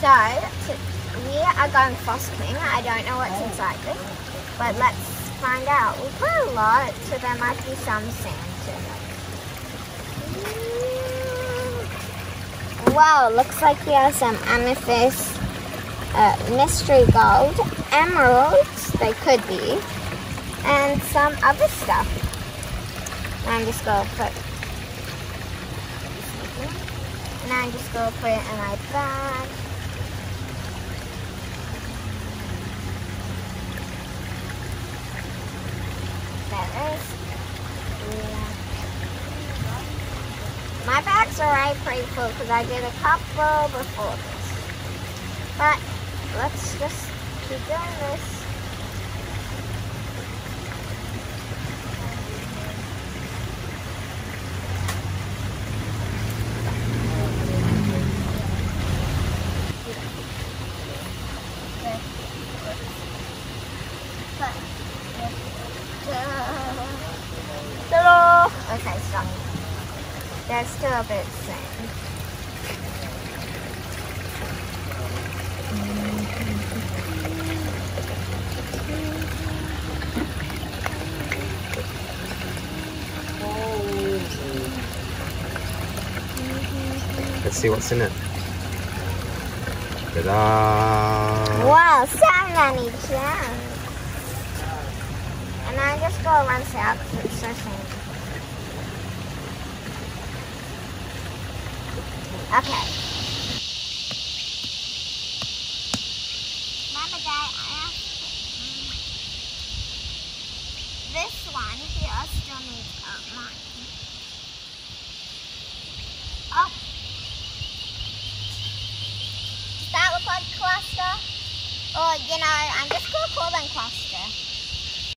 So, we are going fossicking. I don't know what's inside this, but let's find out. We put a lot, so there might be some sand in it. Wow, looks like we have some amethyst, uh, mystery gold, emeralds, they could be, and some other stuff. I'm just gonna put and I'm just gonna put it in my bag. My bag's already pretty full because I did a couple before this. But let's just keep doing this. Uh, okay, There's still a bit sand. Let's see what's in it. Ta-da! Wow, so many gems. And I just go out because it's so Okay. This one needs a. Oh. Does that look like cluster? You know, I'm just going to call them cluster.